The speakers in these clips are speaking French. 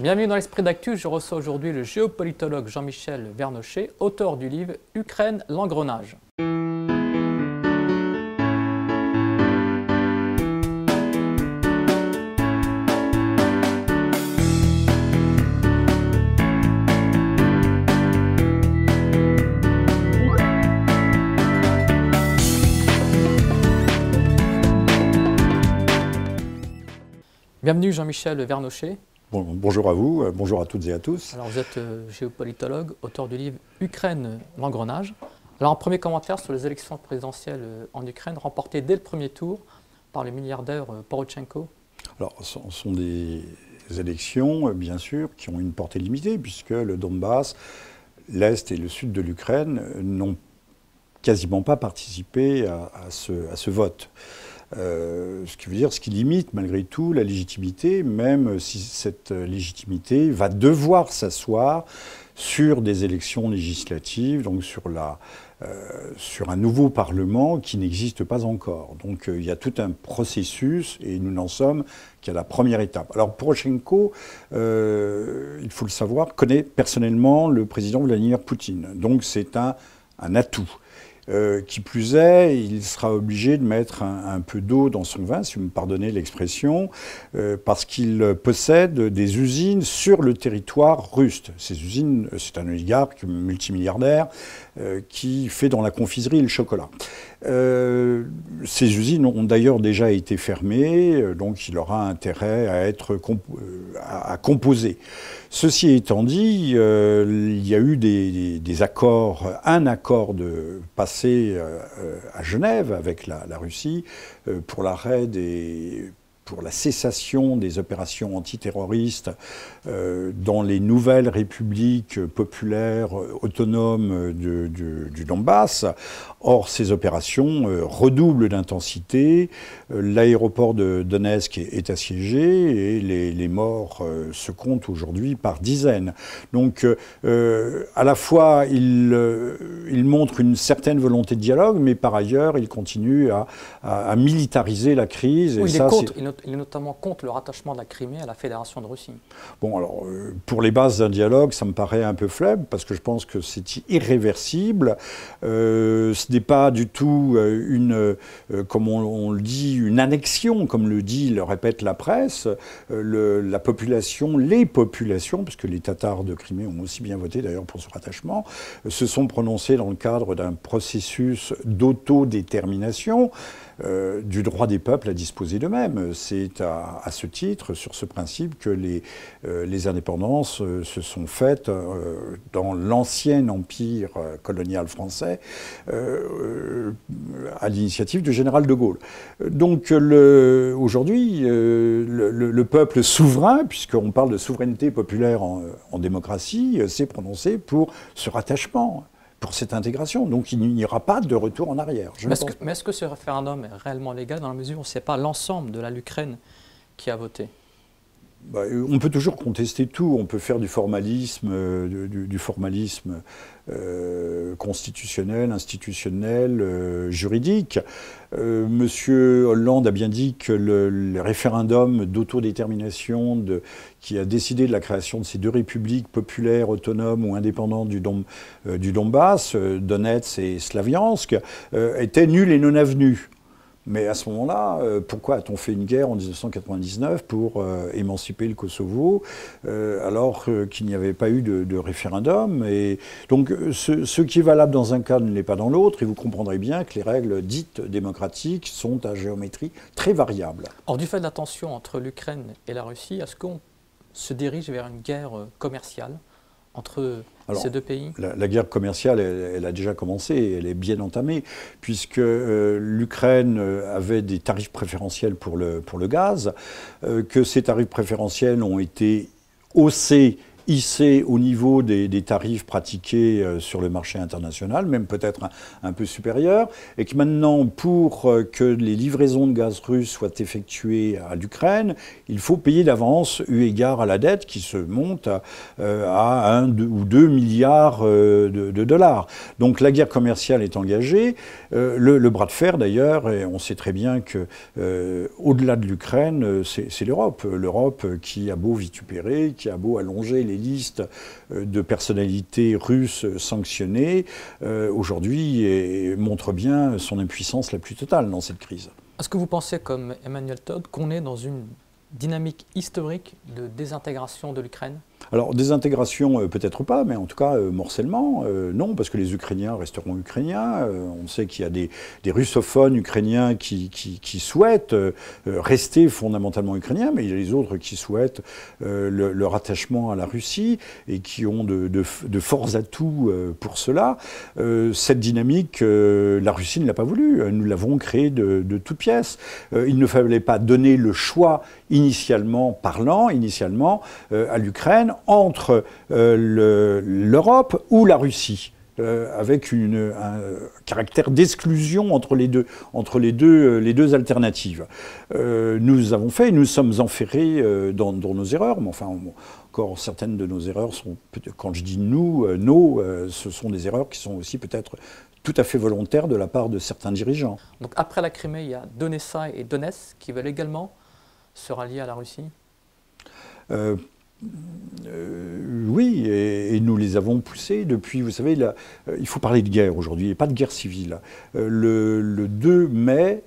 Bienvenue dans l'Esprit d'Actu. Je reçois aujourd'hui le géopolitologue Jean-Michel Vernochet, auteur du livre Ukraine, l'engrenage. Bienvenue Jean-Michel Vernochet. Bonjour à vous, euh, bonjour à toutes et à tous. Alors vous êtes euh, géopolitologue, auteur du livre Ukraine, l'engrenage. Alors un premier commentaire sur les élections présidentielles euh, en Ukraine remportées dès le premier tour par le milliardaire Porochenko. Alors ce sont des élections, bien sûr, qui ont une portée limitée, puisque le Donbass, l'Est et le Sud de l'Ukraine n'ont quasiment pas participé à, ce, à ce vote. Euh, ce qui veut dire, ce qui limite malgré tout la légitimité, même si cette légitimité va devoir s'asseoir sur des élections législatives, donc sur, la, euh, sur un nouveau Parlement qui n'existe pas encore. Donc euh, il y a tout un processus et nous n'en sommes qu'à la première étape. Alors Poroshenko, il faut le savoir, connaît personnellement le président Vladimir Poutine. Donc c'est un, un atout. Euh, qui plus est, il sera obligé de mettre un, peu d'eau dans son vin, si vous me pardonnez l'expression, euh, parce qu'il possède des usines sur le territoire russe. Ces usines, c'est un oligarque multimilliardaire euh, qui fait dans la confiserie le chocolat. ces usines ont d'ailleurs déjà été fermées, donc il aura intérêt à être à, composer. Ceci étant dit, il y a eu des, accords, un accord de passé euh, à Genève avec la, Russie euh, pour l'arrêt des pour la cessation des opérations antiterroristes euh, dans les nouvelles républiques populaires autonomes du Donbass. Or, ces opérations euh, redoublent d'intensité. Euh, l'aéroport de Donetsk est, assiégé et les, morts se comptent aujourd'hui par dizaines. Donc, à la fois, il, il, montre une certaine volonté de dialogue, mais par ailleurs, il continue à, militariser la crise. et ça, il est notamment contre le rattachement de la Crimée à la Fédération de Russie. Bon, alors, euh, pour les bases d'un dialogue, ça me paraît un peu faible, parce que je pense que c'est irréversible. Euh, ce n'est pas du tout euh, une, comme on, le dit, une annexion, comme le dit, le répète la presse. la population, les populations, parce que les Tatars de Crimée ont aussi bien voté d'ailleurs pour ce rattachement, se sont prononcés dans le cadre d'un processus d'autodétermination. Du droit des peuples à disposer d'eux-mêmes. C'est à, ce titre, sur ce principe, que les, euh, indépendances euh, se sont faites dans l'ancien empire colonial français à l'initiative du général de Gaulle. Donc aujourd'hui, le, peuple souverain, puisqu'on parle de souveraineté populaire en, en démocratie, s'est prononcé pour ce rattachement pour cette intégration. Donc il n'y aura pas de retour en arrière. mais est-ce que, ce référendum est réellement légal dans la mesure où ce n'est pas l'ensemble de l'Ukraine qui a voté? Bah, on peut toujours contester tout, on peut faire du formalisme, euh, du, formalisme euh, constitutionnel, institutionnel, euh, juridique. Monsieur Hollande a bien dit que le, référendum d'autodétermination qui a décidé de la création de ces deux républiques populaires, autonomes ou indépendantes du, du Donbass, Donetsk et Slaviansk, était nul et non avenu. Mais à ce moment-là, euh, pourquoi a-t-on fait une guerre en 1999 pour euh, émanciper le Kosovo euh, alors qu'il n'y avait pas eu de, référendum Et donc, ce, qui est valable dans un cas ne l'est pas dans l'autre, et vous comprendrez bien que les règles dites démocratiques sont à géométrie très variable. Or, du fait de la tension entre l'Ukraine et la Russie, est-ce qu'on se dirige vers une guerre commerciale entre ces deux pays la, guerre commerciale, elle, a déjà commencé, elle est bien entamée, puisque euh, l'Ukraine euh, avait des tarifs préférentiels pour le, pour le gaz, euh, que ces tarifs préférentiels ont été haussés hissé au niveau des, tarifs pratiqués sur le marché international, même peut-être un, peu supérieur, et que maintenant, pour que les livraisons de gaz russe soient effectuées à l'Ukraine, il faut payer d'avance eu égard à la dette qui se monte à, à 1 ou 2 milliards de, dollars. Donc la guerre commerciale est engagée. Euh, le, bras de fer, d'ailleurs, et on sait très bien que euh, au-delà de l'Ukraine, euh, c'est l'Europe. L'Europe qui a beau vitupérer, qui a beau allonger les listes de personnalités russes sanctionnées, aujourd'hui montre bien son impuissance la plus totale dans cette crise. Est-ce que vous pensez, comme Emmanuel Todd, qu'on est dans une dynamique historique de désintégration de l'Ukraine? Alors, désintégration, euh, peut-être pas, mais en tout cas, euh, morcellement, euh, non, parce que les Ukrainiens resteront Ukrainiens. on sait qu'il y a des, russophones ukrainiens qui, souhaitent rester fondamentalement ukrainiens, mais il y a les autres qui souhaitent le, rattachement à la Russie et qui ont de, forts atouts pour cela. cette dynamique, la Russie ne l'a pas voulu. Nous l'avons créée de, de toutes pièces. il ne fallait pas donner le choix initialement parlant, initialement, à l'Ukraine entre euh, l'Europe ou la Russie. Euh, avec une, un caractère d'exclusion entre les deux, entre les deux, euh, les deux alternatives. nous avons fait, nous sommes enferrés dans, nos erreurs, mais enfin, encore certaines de nos erreurs sont, quand je dis nous, nos, ce sont des erreurs qui sont aussi peut-être tout à fait volontaires de la part de certains dirigeants. Donc après la Crimée, il y a Donetsk et Donetsk qui veulent également se rallier à la Russie? Euh, oui, et, nous les avons poussés depuis, vous savez, euh, il faut parler de guerre aujourd'hui, a pas de guerre civile. Euh, le, 2 mai,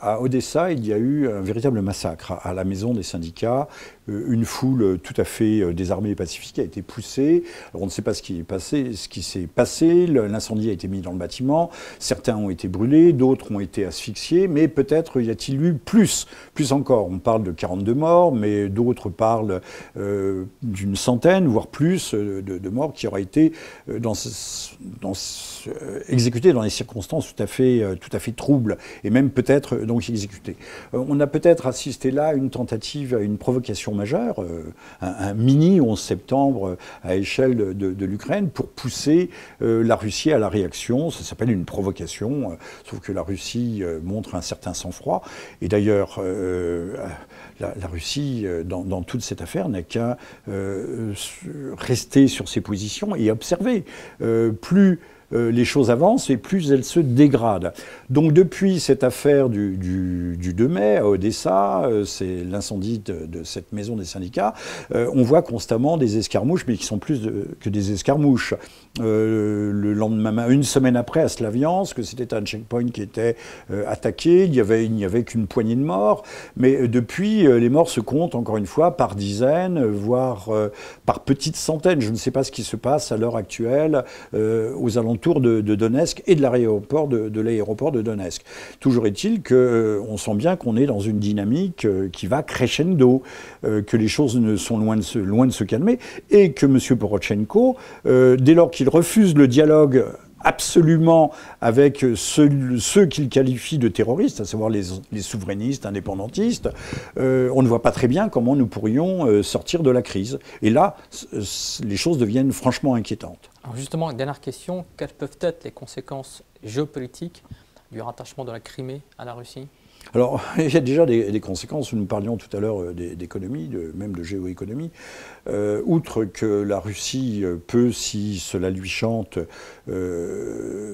à Odessa, il y a eu un véritable massacre à la maison des syndicats. une foule tout à fait désarmée et pacifique a été poussée. on ne sait pas ce qui est passé, ce qui s'est passé. L'incendie a été mis dans le bâtiment. Certains ont été brûlés, d'autres ont été asphyxiés, mais peut-être y a-t-il eu plus, plus encore. On parle de 42 morts, mais d'autres parlent d'une centaine, voire plus, euh, de, morts qui auraient été euh, dans, dans, euh, exécutés dans des circonstances tout à fait, tout à fait troubles, et même peut-être donc exécutés. On a peut-être assisté là à une tentative, à une provocation majeure, un, mini 11 septembre à échelle de, l'Ukraine pour pousser la Russie à la réaction. Ça s'appelle une provocation, sauf que la Russie montre un certain sang-froid. Et d'ailleurs, la, Russie, euh, dans, toute cette affaire, n'a qu'à euh, rester sur ses positions et observer. Euh, les choses avancent et plus elles se dégradent. Donc depuis cette affaire du, 2 mai à Odessa, c'est l'incendie de, cette maison des syndicats, on voit constamment des escarmouches, mais qui sont plus que des escarmouches. Euh, le lendemain, une semaine après, à Slaviansk, c'était un checkpoint qui était euh, attaqué. Il n'y avait, avait qu'une poignée de morts. Mais euh, depuis, les morts se comptent encore une fois par dizaines, voire par petites centaines. Je ne sais pas ce qui se passe à l'heure actuelle aux alentours de, Donetsk et de l'aéroport de, l'aéroport de Donetsk. Toujours est-il qu'on sent bien qu'on est dans une dynamique qui va crescendo, que les choses ne sont loin de se, loin de se calmer et que M. Porochenko, dès lors qu'il refuse le dialogue absolument avec ceux, qu'il qualifie de terroristes, à savoir les, souverainistes, indépendantistes, euh, on ne voit pas très bien comment nous pourrions euh, sortir de la crise. Et là, les choses deviennent franchement inquiétantes. Alors justement, dernière question, quelles peuvent être les conséquences géopolitiques du rattachement de la Crimée à la Russie? Alors, il y a déjà des, conséquences. Nous parlions tout à l'heure euh, d'économie, même de géoéconomie. Euh, outre que la Russie euh, peut, si cela lui chante,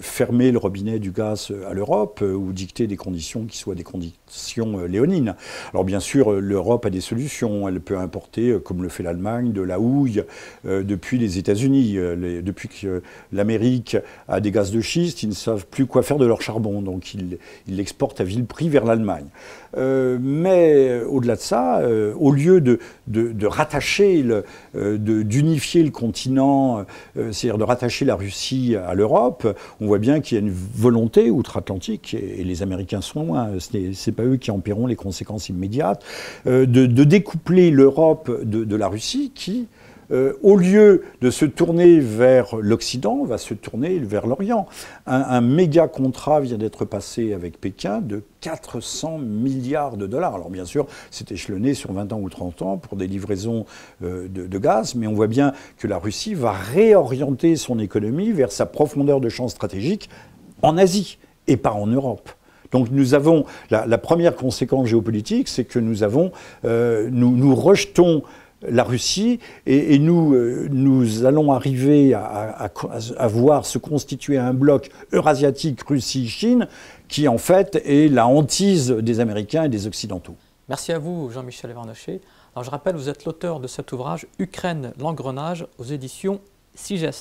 fermer le robinet du gaz à l'Europe ou dicter des conditions qui soient des conditions léonines. Alors, bien sûr, l'Europe a des solutions. Elle peut importer, comme le fait l'Allemagne, de la houille depuis les États-Unis. depuis que l'Amérique a des gaz de schiste, ils ne savent plus quoi faire de leur charbon. Donc, ils l'exportent à vil prix vers l'Allemagne. Euh, mais euh, au-delà de ça, euh, au lieu de, de, rattacher, d'unifier le continent, c'est-à-dire de rattacher la Russie à l'Europe, on voit bien qu'il y a une volonté outre-Atlantique, et, les Américains sont loin, ce n'est pas eux qui en paieront les conséquences immédiates, de, découpler l'Europe de, la Russie qui euh, au lieu de se tourner vers l'Occident, va se tourner vers l'Orient. Un, méga contrat vient d'être passé avec Pékin de 400 milliards de dollars. Alors bien sûr, c'est échelonné sur 20 ans ou 30 ans pour des livraisons euh, de, gaz, mais on voit bien que la Russie va réorienter son économie vers sa profondeur de champ stratégique en Asie et pas en Europe. Donc nous avons la, première conséquence géopolitique, c'est que nous avons, euh, nous, nous, rejetons la Russie et, nous, euh, nous allons arriver à, voir se constituer un bloc eurasiatique Russie-Chine qui en fait est la hantise des Américains et des Occidentaux. Merci à vous Jean-Michel Evarnoché. Alors je rappelle, vous êtes l'auteur de cet ouvrage Ukraine, l'engrenage aux éditions Sigest.